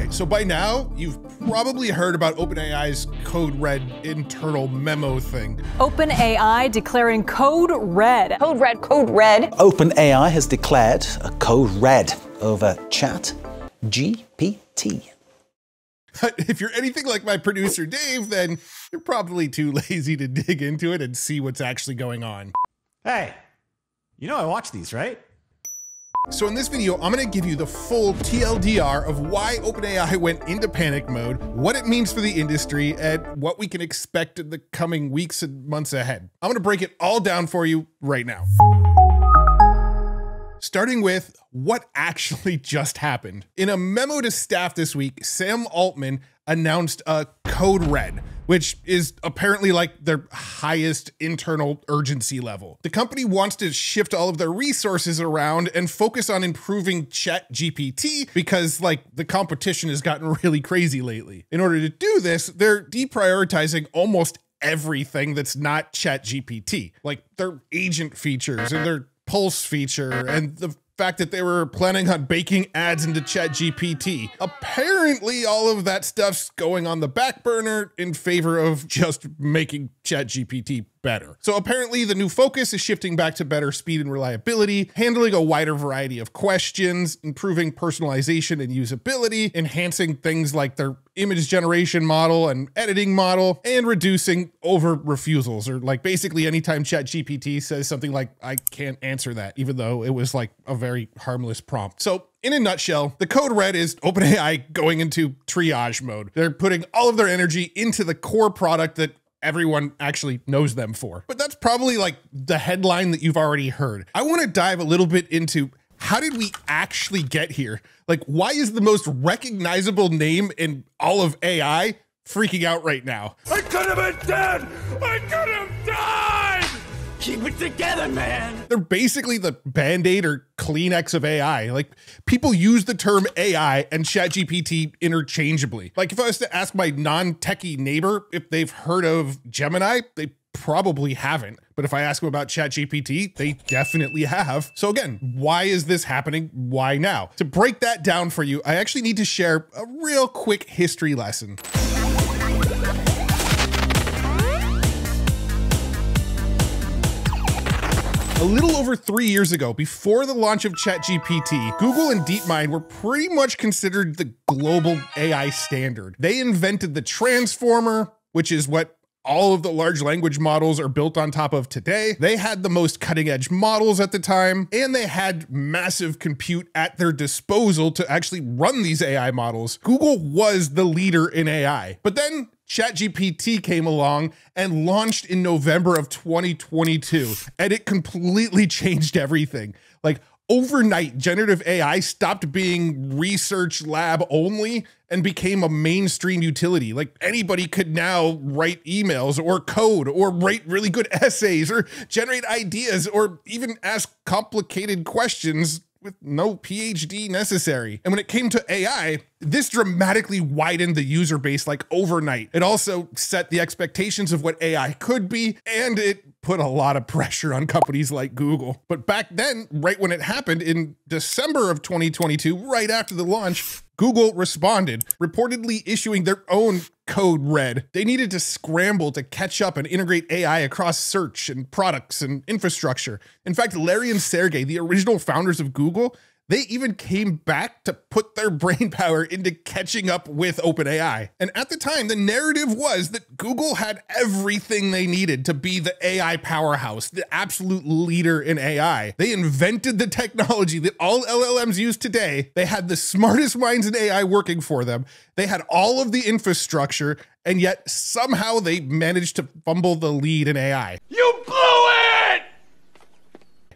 right, so by now, you've probably heard about OpenAI's Code Red internal memo thing. OpenAI declaring Code Red. Code Red, Code Red. OpenAI has declared a code red over Chat GPT. But if you're anything like my producer Dave, then you're probably too lazy to dig into it and see what's actually going on. Hey, you know I watch these, right? So in this video, I'm gonna give you the full TLDR of why OpenAI went into panic mode, what it means for the industry, and what we can expect in the coming weeks and months ahead. I'm gonna break it all down for you right now. Starting with what actually just happened. In a memo to staff this week, Sam Altman announced a code red, which is apparently like their highest internal urgency level. The company wants to shift all of their resources around and focus on improving Chat GPT because like the competition has gotten really crazy lately. In order to do this, they're deprioritizing almost everything that's not Chat GPT, like their agent features and their pulse feature and the fact that they were planning on baking ads into ChatGPT. Apparently, all of that stuff's going on the back burner in favor of just making ChatGPT better. So apparently the new focus is shifting back to better speed and reliability, handling a wider variety of questions, improving personalization and usability, enhancing things like their image generation model and editing model, and reducing over refusals or like basically anytime chat GPT says something like, I can't answer that, even though it was like a very harmless prompt. So in a nutshell, the code red is OpenAI going into triage mode. They're putting all of their energy into the core product that everyone actually knows them for. But that's probably like the headline that you've already heard. I want to dive a little bit into how did we actually get here? Like, why is the most recognizable name in all of AI freaking out right now? I could have been dead! I could have died! Keep it together, man! They're basically the band aid or Kleenex of AI. Like, people use the term AI and ChatGPT interchangeably. Like, if I was to ask my non techie neighbor if they've heard of Gemini, they probably haven't. But if I ask them about ChatGPT, they definitely have. So again, why is this happening? Why now? To break that down for you, I actually need to share a real quick history lesson. A little over three years ago, before the launch of ChatGPT, Google and DeepMind were pretty much considered the global AI standard. They invented the transformer, which is what all of the large language models are built on top of today. They had the most cutting edge models at the time, and they had massive compute at their disposal to actually run these AI models. Google was the leader in AI. But then ChatGPT came along and launched in November of 2022, and it completely changed everything. Like overnight, generative AI stopped being research lab only and became a mainstream utility. Like anybody could now write emails or code or write really good essays or generate ideas or even ask complicated questions with no PhD necessary. And when it came to AI, this dramatically widened the user base like overnight. It also set the expectations of what AI could be, and it put a lot of pressure on companies like Google. But back then, right when it happened in December of 2022, right after the launch, Google responded, reportedly issuing their own code red. They needed to scramble to catch up and integrate AI across search and products and infrastructure. In fact, Larry and Sergey, the original founders of Google, they even came back to put their brain power into catching up with OpenAI. And at the time, the narrative was that Google had everything they needed to be the AI powerhouse, the absolute leader in AI. They invented the technology that all LLMs use today. They had the smartest minds in AI working for them. They had all of the infrastructure, and yet somehow they managed to fumble the lead in AI. You!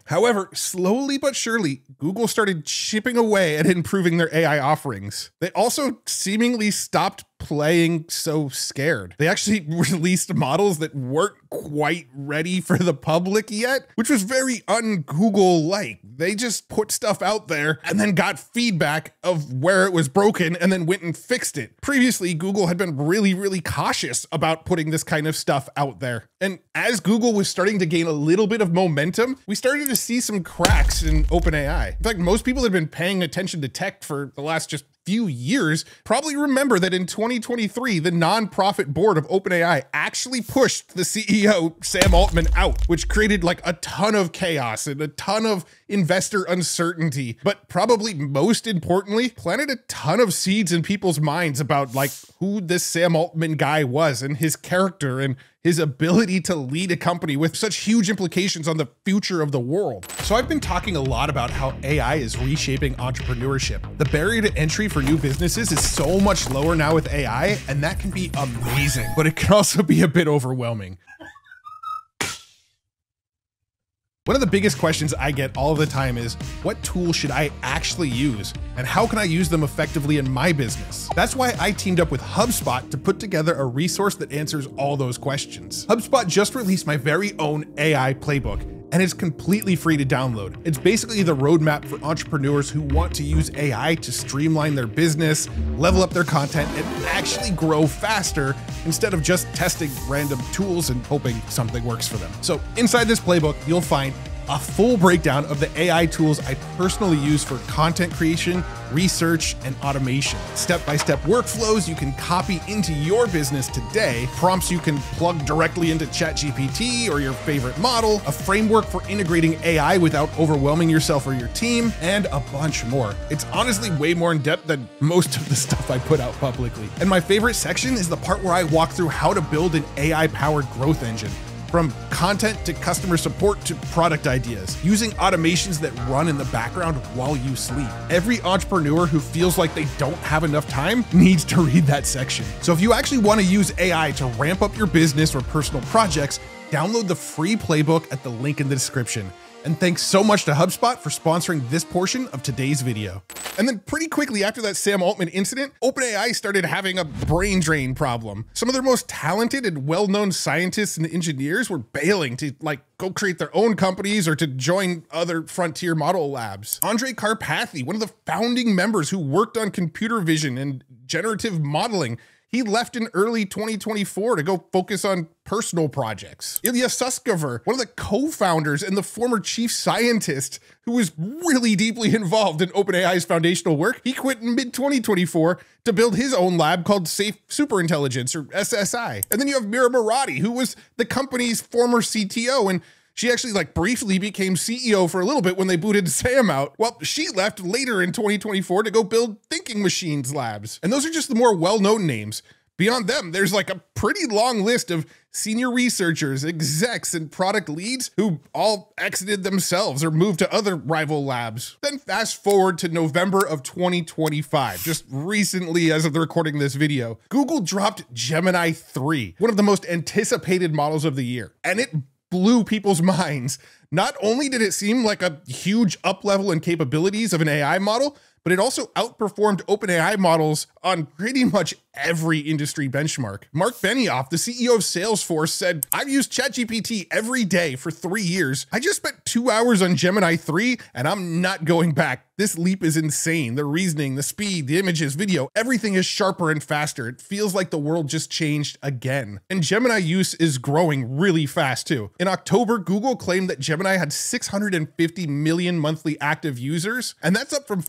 However, slowly but surely, Google started chipping away at improving their AI offerings. They also seemingly stopped playing so scared. They actually released models that weren't quite ready for the public yet, which was very un-Google like. They just put stuff out there and then got feedback of where it was broken and then went and fixed it. Previously, Google had been really, really cautious about putting this kind of stuff out there. And as Google was starting to gain a little bit of momentum, we started to see some cracks in OpenAI. In fact, most people had been paying attention to tech for the last just few years probably remember that in 2023, the nonprofit board of OpenAI actually pushed the CEO, Sam Altman, out, which created like a ton of chaos and a ton of investor uncertainty. But probably most importantly, planted a ton of seeds in people's minds about like who this Sam Altman guy was and his character and his ability to lead a company with such huge implications on the future of the world. So I've been talking a lot about how AI is reshaping entrepreneurship. The barrier to entry for new businesses is so much lower now with AI, and that can be amazing, but it can also be a bit overwhelming. One of the biggest questions I get all the time is what tools should I actually use and how can I use them effectively in my business? That's why I teamed up with HubSpot to put together a resource that answers all those questions. HubSpot just released my very own AI playbook and it's completely free to download. It's basically the roadmap for entrepreneurs who want to use AI to streamline their business, level up their content, and actually grow faster instead of just testing random tools and hoping something works for them. So inside this playbook, you'll find a full breakdown of the AI tools I personally use for content creation, research, and automation. Step by step workflows you can copy into your business today, prompts you can plug directly into ChatGPT or your favorite model, a framework for integrating AI without overwhelming yourself or your team, and a bunch more. It's honestly way more in depth than most of the stuff I put out publicly. And my favorite section is the part where I walk through how to build an AI powered growth engine from content to customer support to product ideas, using automations that run in the background while you sleep. Every entrepreneur who feels like they don't have enough time needs to read that section. So if you actually want to use AI to ramp up your business or personal projects, download the free playbook at the link in the description. And thanks so much to HubSpot for sponsoring this portion of today's video. And then pretty quickly after that Sam Altman incident, OpenAI started having a brain drain problem. Some of their most talented and well-known scientists and engineers were bailing to like go create their own companies or to join other frontier model labs. Andrej Karpathy, one of the founding members who worked on computer vision and generative modeling, he left in early 2024 to go focus on personal projects. Ilya Sutskever, one of the co-founders and the former chief scientist who was really deeply involved in OpenAI's foundational work, he quit in mid-2024 to build his own lab called Safe Superintelligence or SSI. And then you have Mira Murati, who was the company's former CTO and she actually like briefly became CEO for a little bit when they booted Sam out. Well, she left later in 2024 to go build Thinking Machines Labs. And those are just the more well-known names. Beyond them, there's like a pretty long list of senior researchers, execs, and product leads who all exited themselves or moved to other rival labs. Then fast forward to November of 2025, just recently as of the recording of this video, Google dropped Gemini 3, one of the most anticipated models of the year. And it blew people's minds. Not only did it seem like a huge up level in capabilities of an AI model, but it also outperformed OpenAI models on pretty much every industry benchmark. Marc Benioff, the CEO of Salesforce, said, I've used ChatGPT every day for three years. I just spent two hours on Gemini 3 and I'm not going back. This leap is insane. The reasoning, the speed, the images, video, everything is sharper and faster. It feels like the world just changed again. And Gemini use is growing really fast too. In October, Google claimed that Gemini had 650 million monthly active users, and that's up from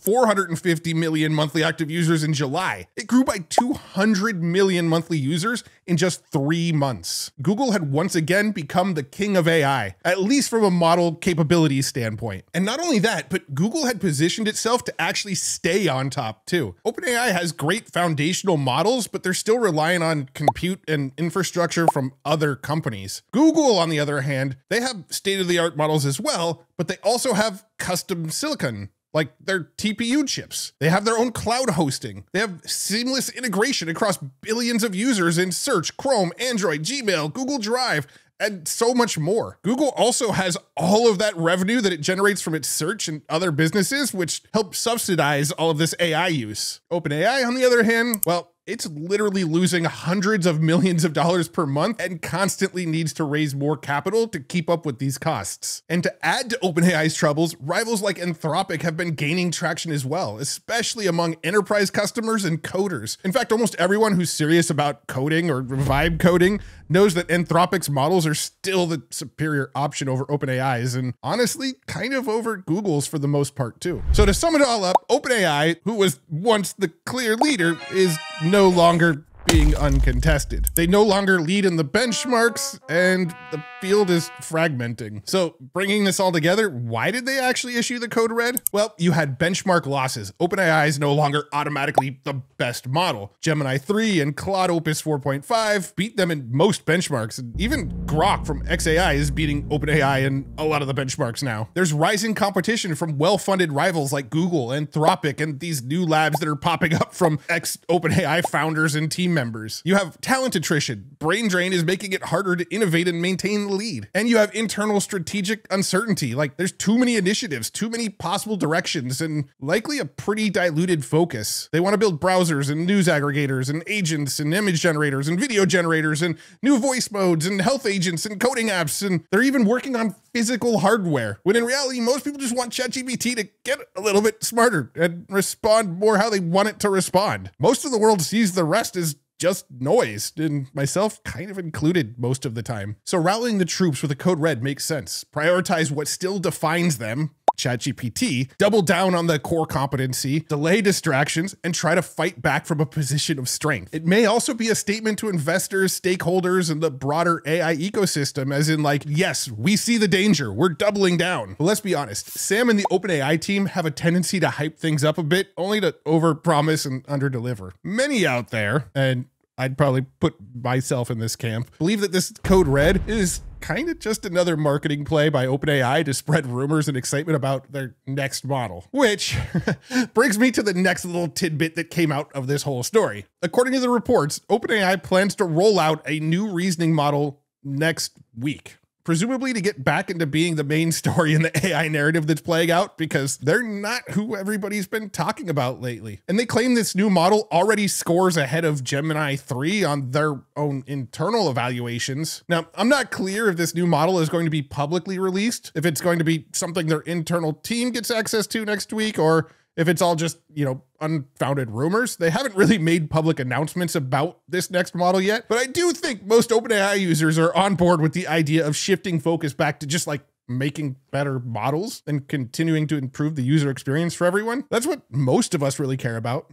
450 million monthly active users in July. It grew by 200 million monthly users in just three months. Google had once again become the king of AI, at least from a model capabilities standpoint. And not only that, but Google had positioned itself to actually stay on top too. OpenAI has great foundational models, but they're still relying on compute and infrastructure from other companies. Google, on the other hand, they have state of the art models as well, but they also have custom silicon like their TPU chips. They have their own cloud hosting. They have seamless integration across billions of users in Search, Chrome, Android, Gmail, Google Drive, and so much more. Google also has all of that revenue that it generates from its search and other businesses, which help subsidize all of this AI use. OpenAI, on the other hand, well, it's literally losing hundreds of millions of dollars per month and constantly needs to raise more capital to keep up with these costs. And to add to OpenAI's troubles, rivals like Anthropic have been gaining traction as well, especially among enterprise customers and coders. In fact, almost everyone who's serious about coding or vibe coding knows that Anthropic's models are still the superior option over OpenAI's and honestly kind of over Google's for the most part too. So to sum it all up, OpenAI, who was once the clear leader, is no longer being uncontested. They no longer lead in the benchmarks and the field is fragmenting. So bringing this all together, why did they actually issue the code red? Well, you had benchmark losses. OpenAI is no longer automatically the best model. Gemini 3 and Claude Opus 4.5 beat them in most benchmarks. And even Grok from XAI is beating OpenAI in a lot of the benchmarks now. There's rising competition from well-funded rivals like Google, Anthropic, and these new labs that are popping up from ex-OpenAI founders and team members. You have talent attrition. Brain drain is making it harder to innovate and maintain the lead. And you have internal strategic uncertainty. Like there's too many initiatives, too many possible directions, and likely a pretty diluted focus. They want to build browsers and news aggregators and agents and image generators and video generators and new voice modes and health agents and coding apps. And they're even working on physical hardware. When in reality, most people just want ChatGPT to get a little bit smarter and respond more how they want it to respond. Most of the world sees the rest as just noise, and myself kind of included most of the time. So rallying the troops with a code red makes sense. Prioritize what still defines them, ChatGPT, double down on the core competency, delay distractions, and try to fight back from a position of strength. It may also be a statement to investors, stakeholders, and the broader AI ecosystem, as in, like, yes, we see the danger, we're doubling down. But let's be honest, Sam and the OpenAI team have a tendency to hype things up a bit, only to overpromise and underdeliver. Many out there, and I'd probably put myself in this camp. Believe that this code red is kind of just another marketing play by OpenAI to spread rumors and excitement about their next model. Which brings me to the next little tidbit that came out of this whole story. According to the reports, OpenAI plans to roll out a new reasoning model next week presumably to get back into being the main story in the AI narrative that's playing out because they're not who everybody's been talking about lately. And they claim this new model already scores ahead of Gemini 3 on their own internal evaluations. Now, I'm not clear if this new model is going to be publicly released, if it's going to be something their internal team gets access to next week, or if it's all just, you know, unfounded rumors. They haven't really made public announcements about this next model yet, but I do think most OpenAI users are on board with the idea of shifting focus back to just like making better models and continuing to improve the user experience for everyone. That's what most of us really care about.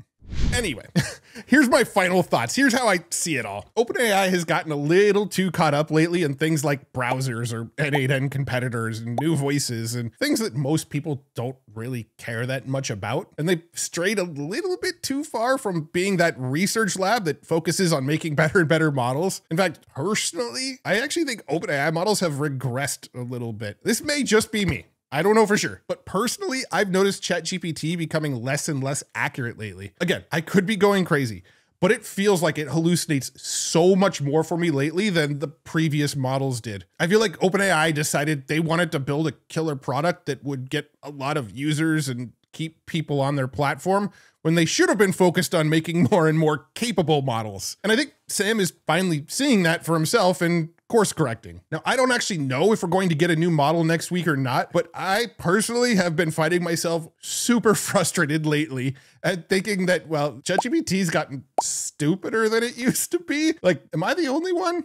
Anyway, here's my final thoughts. Here's how I see it all. OpenAI has gotten a little too caught up lately in things like browsers or N8N competitors and new voices and things that most people don't really care that much about. And they've strayed a little bit too far from being that research lab that focuses on making better and better models. In fact, personally, I actually think OpenAI models have regressed a little bit. This may just be me. I don't know for sure, but personally, I've noticed ChatGPT becoming less and less accurate lately. Again, I could be going crazy, but it feels like it hallucinates so much more for me lately than the previous models did. I feel like OpenAI decided they wanted to build a killer product that would get a lot of users and keep people on their platform when they should have been focused on making more and more capable models. And I think Sam is finally seeing that for himself and course correcting. Now, I don't actually know if we're going to get a new model next week or not, but I personally have been finding myself super frustrated lately at thinking that, well, ChatGPT's gotten stupider than it used to be. Like, am I the only one?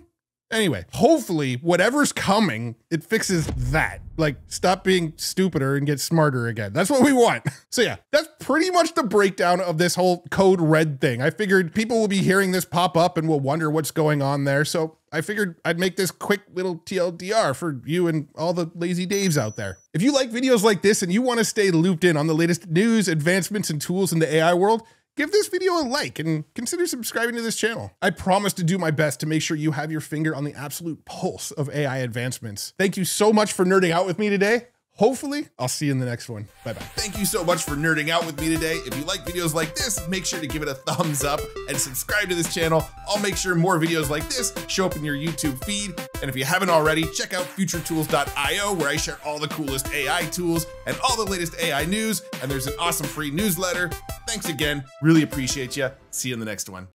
Anyway, hopefully, whatever's coming, it fixes that. Like, stop being stupider and get smarter again. That's what we want. So, yeah, that's pretty much the breakdown of this whole code red thing. I figured people will be hearing this pop up and will wonder what's going on there. So, I figured I'd make this quick little TLDR for you and all the lazy Daves out there. If you like videos like this and you want to stay looped in on the latest news, advancements, and tools in the AI world, give this video a like and consider subscribing to this channel. I promise to do my best to make sure you have your finger on the absolute pulse of AI advancements. Thank you so much for nerding out with me today. Hopefully, I'll see you in the next one. Bye bye. Thank you so much for nerding out with me today. If you like videos like this, make sure to give it a thumbs up and subscribe to this channel. I'll make sure more videos like this show up in your YouTube feed. And if you haven't already, check out futuretools.io where I share all the coolest AI tools and all the latest AI news. And there's an awesome free newsletter. Thanks again. Really appreciate you. See you in the next one.